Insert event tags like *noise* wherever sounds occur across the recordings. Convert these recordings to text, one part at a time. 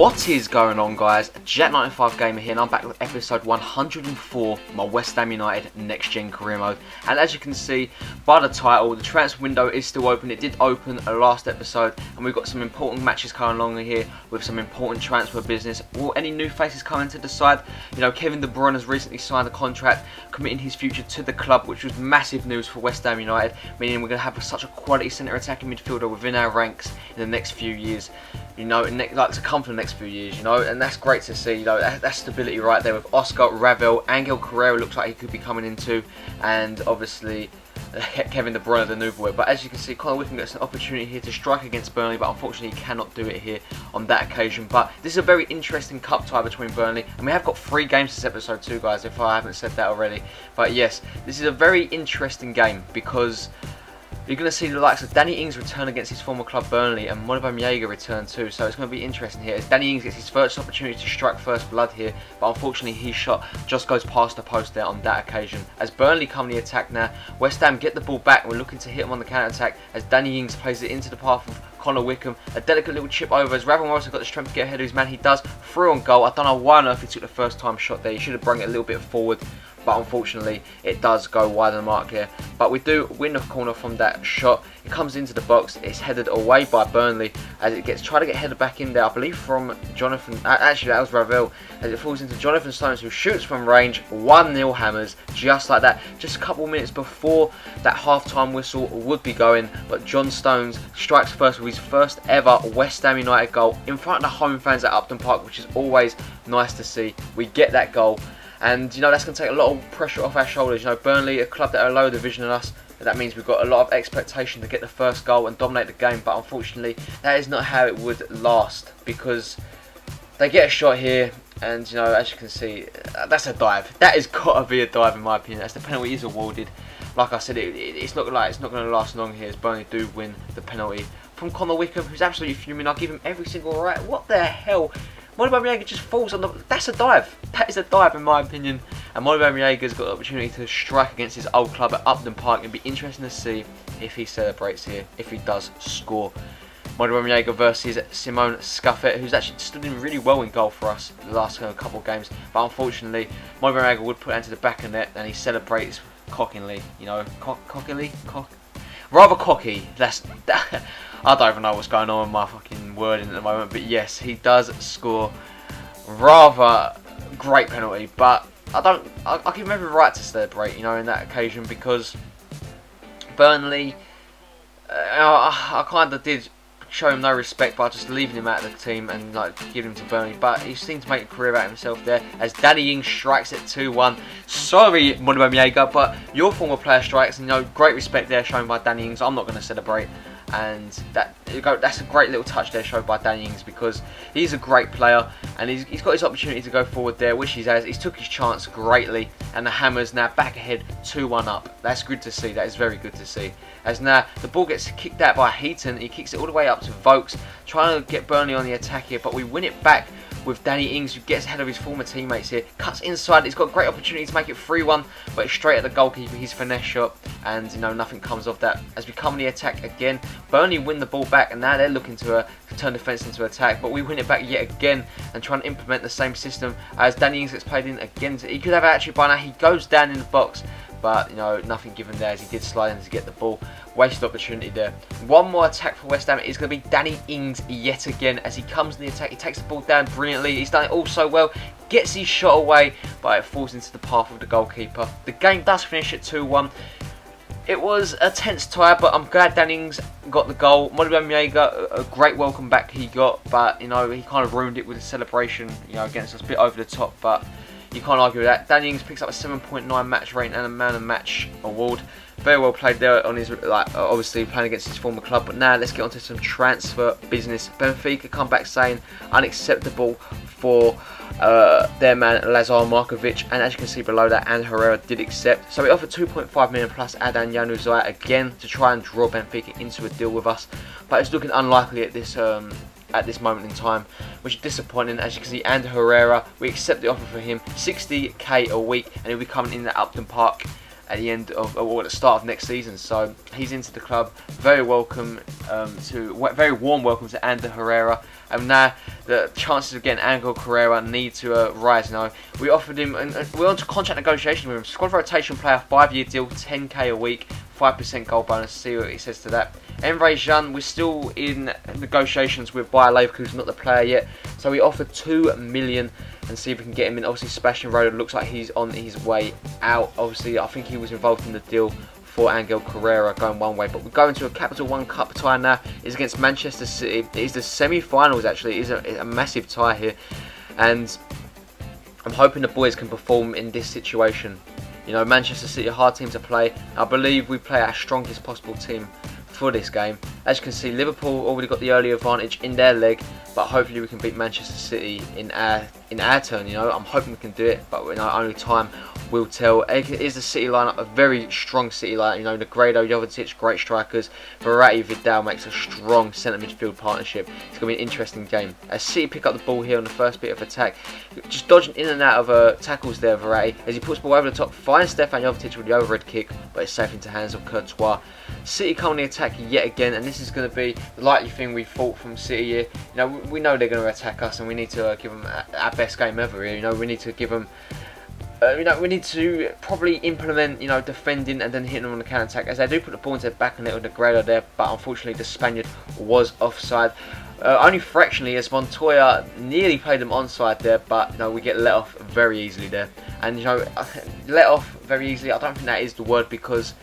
What is going on guys? Jack95 Gamer here and I'm back with episode 104 my West Ham United Next Gen Career Mode and as you can see by the title the transfer window is still open, it did open last episode and we've got some important matches coming along here with some important transfer business Will any new faces coming to the side? You know Kevin De Bruyne has recently signed a contract committing his future to the club which was massive news for West Ham United meaning we're going to have such a quality centre attacking midfielder within our ranks in the next few years you know, like to come for the next few years, you know, and that's great to see. You know, that, that's stability right there with Oscar Ravel, Angel Correa looks like he could be coming into, and obviously *laughs* Kevin De Bruyne, the new boy. But as you can see, Connor Wickham gets an opportunity here to strike against Burnley, but unfortunately he cannot do it here on that occasion. But this is a very interesting cup tie between Burnley, and we have got three games this episode too, guys, if I haven't said that already. But yes, this is a very interesting game because you're going to see the likes of Danny Ings return against his former club Burnley and Modibo return too, so it's going to be interesting here. As Danny Ings gets his first opportunity to strike first blood here, but unfortunately his shot just goes past the post there on that occasion. As Burnley come the attack now, West Ham get the ball back we're looking to hit him on the counter attack as Danny Ings plays it into the path of Connor Wickham. A delicate little chip over as Ravel Morrison got the strength to get ahead of his man. He does through on goal. I don't know why on earth he took the first time shot there. He should have brought it a little bit forward but unfortunately it does go wide of the mark here. But we do win the corner from that shot. It comes into the box, it's headed away by Burnley as it gets tried to get headed back in there, I believe from Jonathan, actually that was Ravel, as it falls into Jonathan Stones who shoots from range, 1-0 hammers, just like that. Just a couple minutes before that half-time whistle would be going, but John Stones strikes first with his first ever West Ham United goal in front of the home fans at Upton Park, which is always nice to see. We get that goal and you know that's going to take a lot of pressure off our shoulders. You know, Burnley, a club that are lower division than us, that means we've got a lot of expectation to get the first goal and dominate the game. But unfortunately, that is not how it would last because they get a shot here, and you know, as you can see, uh, that's a dive. That has got to be a dive in my opinion. That's the penalty is awarded. Like I said, it, it, it's not like it's not going to last long here. As Burnley do win the penalty from Connor Wickham, who's absolutely fuming. I'll give him every single right. What the hell? Modibo Maiga just falls on the... That's a dive. That is a dive in my opinion. And Modibo Maiga's got the opportunity to strike against his old club at Upton Park. It'll be interesting to see if he celebrates here, if he does score. Molly versus Simone Scuffet, who's actually stood in really well in goal for us the last couple of games. But unfortunately, Molly would put into the back of net and he celebrates cockingly. You know, cock cockily? Cock rather cocky. That's *laughs* I don't even know what's going on with my fucking wording at the moment, but yes, he does score rather great penalty, but I don't. I, I give him every right to celebrate, you know, in that occasion because Burnley. Uh, I, I kind of did show him no respect by just leaving him out of the team and like giving him to Burnley. But he seemed to make a career out of himself there as Danny Ings strikes it 2-1. Sorry, Modibo but your former player strikes and you know great respect there shown by Danny Ings. I'm not going to celebrate and that that's a great little touch there shown by Danny Ings because he's a great player and he's, he's got his opportunity to go forward there which he has. He's took his chance greatly and the Hammers now back ahead 2-1 up. That's good to see. That is very good to see. As now the ball gets kicked out by Heaton he kicks it all the way up to Vokes trying to get Burnley on the attack here but we win it back with Danny Ings who gets ahead of his former teammates here. Cuts inside, he's got great opportunity to make it 3-1, but straight at the goalkeeper, his finesse shot, and you know, nothing comes of that. As we come on the attack again, Burnley win the ball back, and now they're looking to, uh, turn defence into attack, but we win it back yet again, and try and implement the same system as Danny Ings gets played in again. He could have actually by now, he goes down in the box, but you know nothing given there as he did slide in to get the ball. Wasted opportunity there. One more attack for West Ham. Is going to be Danny Ings yet again as he comes in the attack. He takes the ball down brilliantly. He's done it all so well. Gets his shot away but it falls into the path of the goalkeeper. The game does finish at 2-1 it was a tense tie, but I'm glad Danny Ings got the goal. Modibo Maiga, a great welcome back he got, but you know he kind of ruined it with the celebration, you know, against us, a bit over the top. But you can't argue with that. Danny Ings picks up a 7.9 match rating and a man of match award. Very well played there on his, like, obviously playing against his former club. But now let's get on to some transfer business. Benfica come back saying unacceptable for uh, their man Lazar Markovic, and as you can see below that, Ander Herrera did accept. So we offered 2.5 million plus Adnan Januzaj again to try and draw Benfica into a deal with us, but it's looking unlikely at this um, at this moment in time, which is disappointing. As you can see, Ander Herrera, we accept the offer for him, 60k a week, and he'll be coming in at Upton Park at the end of or at the start of next season. So he's into the club. Very welcome um, to very warm welcome to Ander Herrera. And now the chances of getting Angel Carrera need to uh, rise. Now we offered him, and we're on to contract negotiation with him. Squad rotation player, five-year deal, 10k a week, 5% goal bonus. See what he says to that. Emre Can, we're still in negotiations with Bayer Leverkusen, not the player yet. So we offered two million and see if we can get him in. Obviously, Sebastian Rode looks like he's on his way out. Obviously, I think he was involved in the deal for Angel Carrera going one way. But we're going to a Capital One Cup tie now. It's against Manchester City. It is the semi-finals actually. It is a, a massive tie here, and I'm hoping the boys can perform in this situation. You know, Manchester City, a hard team to play. I believe we play our strongest possible team for this game. As you can see, Liverpool already got the early advantage in their leg, but hopefully we can beat Manchester City in our in our turn. You know, I'm hoping we can do it, but you know, only time will tell. Is the City lineup, a very strong City lineup. You know, Negredo, Jovetic, great strikers. Verratti, Vidal makes a strong centre midfield partnership. It's going to be an interesting game. As City pick up the ball here on the first bit of attack, just dodging in and out of uh, tackles there, Verratti. As he puts the ball over the top, finds Stefan Jovetic with the overhead kick, but it's safe into hands of Courtois. City come on the attack yet again, and this is going to be the likely thing we thought from City here. You know, we know they're going to attack us, and we need to uh, give them our best game ever. You know, we need to give them uh, you know, we need to probably implement, you know, defending and then hitting them on the counter attack. As they do put the ball into the back and little Negredo there, but unfortunately the Spaniard was offside. Uh, only fractionally as Montoya nearly played them onside there, but you know we get let off very easily there. And you know, *laughs* let off very easily. I don't think that is the word because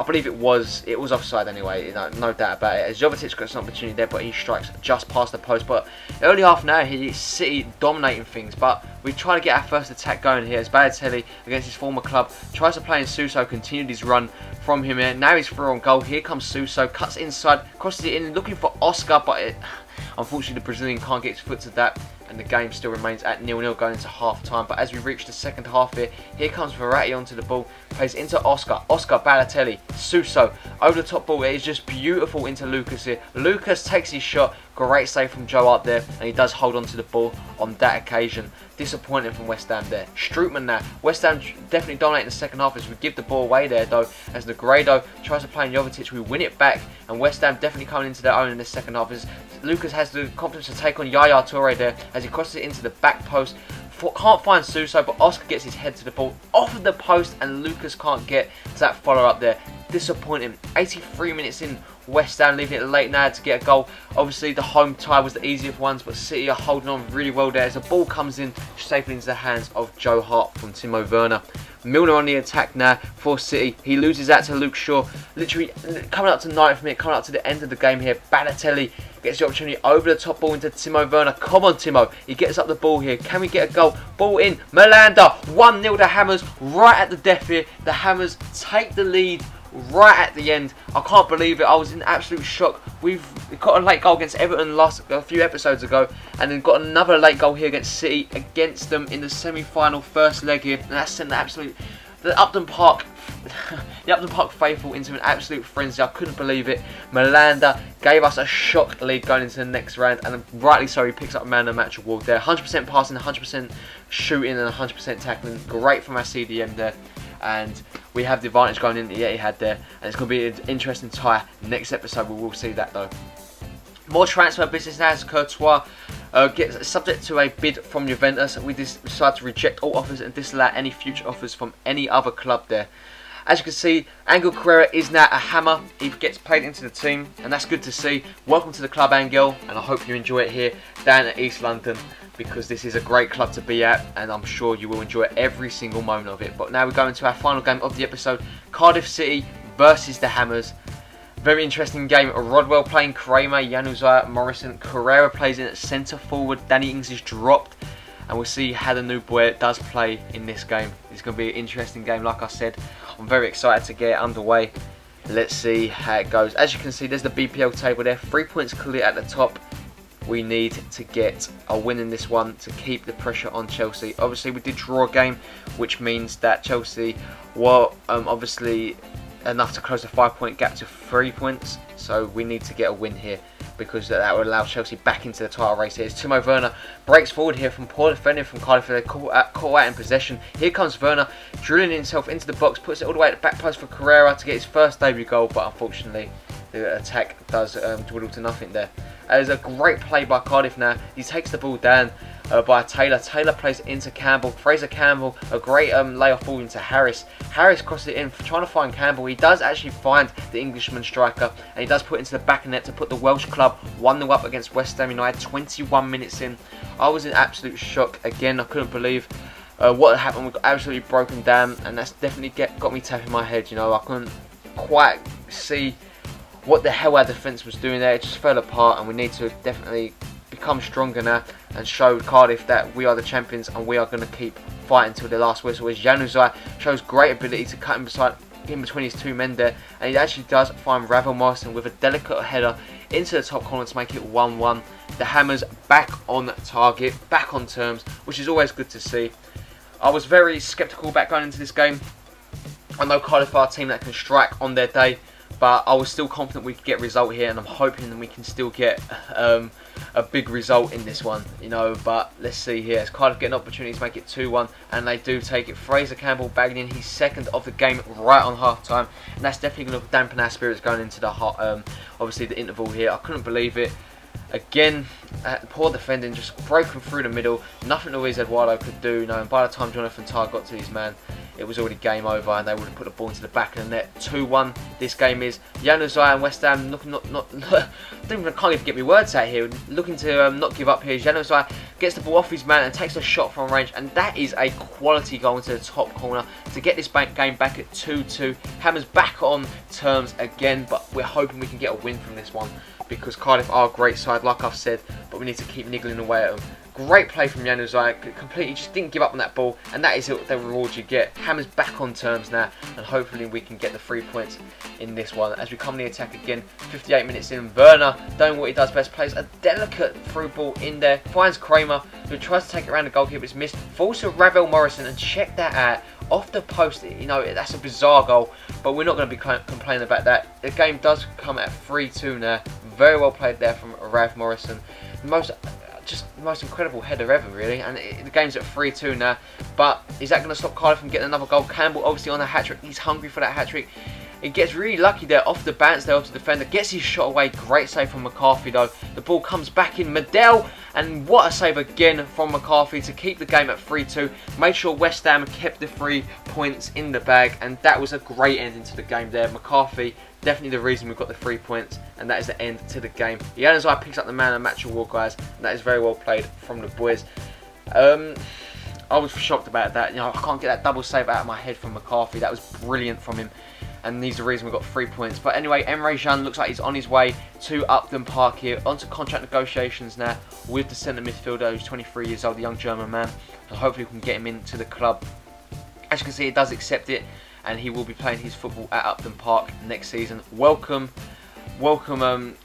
I believe it was it was offside anyway, no doubt about it. As Jovetic got an opportunity there, but he strikes just past the post. But early half now, hour, he City dominating things. But we try to get our first attack going here. As Balotelli against his former club tries to play in Suso, continued his run from him here. Now he's through on goal. Here comes Suso, cuts inside, crosses it in, looking for Oscar, but it, unfortunately the Brazilian can't get his foot to that and the game still remains at nil-nil going into half time. But as we reach the second half here, here comes Verratti onto the ball, plays into Oscar, Oscar Balotelli, Suso, over the top ball. It is just beautiful into Lucas here. Lucas takes his shot, great save from Joe Hart there, and he does hold on to the ball on that occasion. Disappointing from West Ham there. Strootman now. West Ham definitely dominating the second half as we give the ball away there though. As Negredo tries to play in Jovetic, we win it back, and West Ham definitely coming into their own in the second half as Lucas has the confidence to take on Yaya Toure there as he crosses it into the back post. Can't find Suso, but Oscar gets his head to the ball off of the post, and Lucas can't get to that follow up there. Disappointing. 83 minutes in, West Ham leaving it late now to get a goal. Obviously, the home tie was the easiest ones, but City are holding on really well there as the ball comes in safely into the hands of Joe Hart from Timo Werner. Milner on the attack now for City. He loses that to Luke Shaw. Literally coming up to 90th minute, coming up to the end of the game here. Balotelli gets the opportunity over the top ball into Timo Werner. Come on, Timo. He gets up the ball here. Can we get a goal? Ball in. Malanda. 1-0 the Hammers right at the death here. The Hammers take the lead right at the end. I can't believe it. I was in absolute shock. We've got a late goal against Everton last a few episodes ago, and then got another late goal here against City against them in the semi-final first leg here, and that's sent the absolute the Upton Park *laughs* the Upton Park faithful into an absolute frenzy. I couldn't believe it. Malanda gave us a shock lead going into the next round, and rightly so, he picks up man of the match award there. 100% passing, 100% shooting, and 100% tackling. Great from our CDM there and we have the advantage going into the Etihad there and it's going to be an interesting tie next episode we will see that though more transfer business now as Courtois uh, gets subject to a bid from Juventus we decide to reject all offers and disallow any future offers from any other club there as you can see, Angel Carrera is now a hammer. He gets played into the team, and that's good to see. Welcome to the club, Angel, and I hope you enjoy it here down at East London because this is a great club to be at and I'm sure you will enjoy every single moment of it. But now we go into our final game of the episode, Cardiff City versus the Hammers. Very interesting game. Rodwell playing Kramer, Januzaj, Morrison, Carrera plays in at centre forward, Danny Ings is dropped and we'll see how the new boy does play in this game. It's going to be an interesting game like I said. I'm very excited to get underway. Let's see how it goes. As you can see there's the BPL table there. Three points clear at the top we need to get a win in this one to keep the pressure on Chelsea. Obviously, we did draw a game, which means that Chelsea were um, obviously enough to close the five point gap to three points. So we need to get a win here. because that would allow Chelsea back into the title race here. As Timo Werner breaks forward here from poor defending from Cardiff. They're caught out, caught out in possession. Here comes Werner, drilling himself into the box, puts it all the way at the back post for Carrera to get his first debut goal, but unfortunately the attack does um, dwindle to nothing there. Uh, there's a great play by Cardiff now. He takes the ball down uh, by Taylor. Taylor plays into Campbell. Fraser Campbell, a great um, layoff ball into Harris. Harris crosses it in, trying to find Campbell. He does actually find the Englishman striker, and he does put it into the back of net to put the Welsh club 1-0 up against West Ham United 21 minutes in. I was in absolute shock. Again, I couldn't believe uh, what happened. We got absolutely broken down, and that's definitely get, got me tapping my head. You know, I couldn't quite see what the hell our defence was doing there. It just fell apart, and we need to definitely become stronger now and show Cardiff that we are the champions and we are going to keep fighting until the last whistle. As Januzaj shows great ability to cut in, beside, in between his two men there, and he actually does find Ravel Morrison with a delicate header into the top corner to make it 1-1. The Hammers back on target, back on terms, which is always good to see. I was very sceptical back going into this game. I know Cardiff are a team that can strike on their day, but I was still confident we could get a result here, and I'm hoping that we can still get um, a big result in this one, you know. But let's see here. It's Cardiff getting opportunities to make it 2-1, and they do take it. Fraser Campbell bagging in his second of the game right on half time, and that's definitely going to dampen our spirits going into the hot, um, obviously the interval here. I couldn't believe it. Again, uh, poor defending, just broken through the middle. Nothing Luis Eduardo could do. You know, and by the time Jonathan Tah got to his man, it was already game over and they would have put the ball into the back of the net. 2-1 this game is. Januzaj and West Ham looking not, not, not *laughs* don't even, can't even get me words out here. Looking to um, not give up here. Januzaj gets the ball off his man and takes a shot from range and that is a quality goal into the top corner to get this bank game back at 2-2. Hammers back on terms again but we're hoping we can get a win from this one because Cardiff are a great side like I've said but we need to keep niggling away at them. Great play from Januzaj, completely just didn't give up on that ball, and that is the reward you get. Hammer's back on terms now, and hopefully we can get the three points in this one. As we come the attack again, 58 minutes in, Werner doing what he does best, plays a delicate through ball in there, finds Kramer, who tries to take it around the goalkeeper, it's missed, falls to Ravel Morrison, and check that out, off the post, you know, that's a bizarre goal, but we're not going to be complaining about that. The game does come at 3-2 now, very well played there from Rav Morrison. Most just the most incredible header ever, really. And it, the game's at 3-2 now. But is that going to stop Cardiff from getting another goal? Campbell obviously on a hat-trick. He's hungry for that hat-trick. He gets really lucky there off the bounce there off the defender. Gets his shot away. Great save from McCarthy though. The ball comes back in. Medel. And what a save again from McCarthy to keep the game at 3-2. Made sure West Ham kept the three points in the bag. And that was a great ending to the game there. McCarthy definitely the reason we've got the three points and that is the end to the game. Januzaj picks up the man of match award guys and that is very well played from the boys. Um, I was shocked about that. You know, I can't get that double save out of my head from McCarthy. That was brilliant from him. And he's the reason we got three points. But anyway, Emre Can looks like he's on his way to Upton Park here. Onto contract negotiations now with the centre midfielder who's 23 years old, the young German man. And hopefully we can get him into the club. As you can see, he does accept it and he will be playing his football at Upton Park next season. Welcome, welcome, um,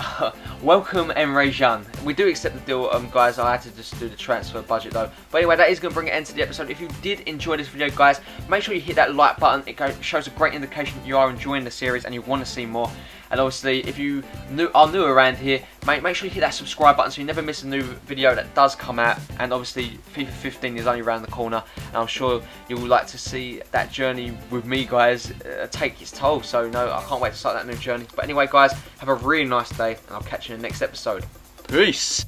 *laughs* welcome Emre Can. We do accept the deal, um, guys. I had to just do the transfer budget though. But anyway, that is going to bring it end to the episode. If you did enjoy this video, guys, make sure you hit that like button. It shows a great indication that you are enjoying the series and you want to see more. And obviously, if you new, are new around here, make, make sure you hit that subscribe button so you never miss a new video that does come out. And obviously, FIFA 15 is only around the corner. And I'm sure you will like to see that journey with me, guys, uh, take its toll. So, no, I can't wait to start that new journey. But anyway, guys, have a really nice day. And I'll catch you in the next episode. Peace!